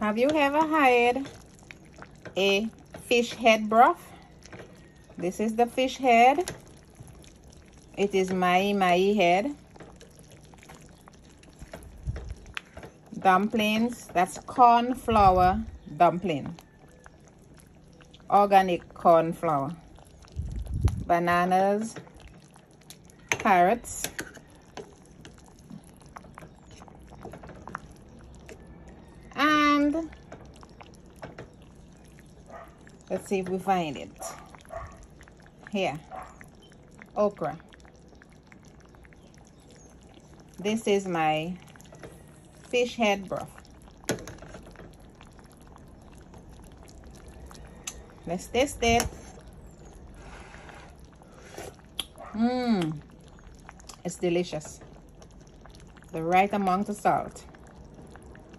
Have you ever had a fish head broth? This is the fish head. It is mahi mahi head. Dumplings, that's corn flour dumpling. Organic corn flour. Bananas, carrots, let's see if we find it. Here. Okra. This is my fish head broth. Let's taste it. Mmm. It's delicious. The right amount of salt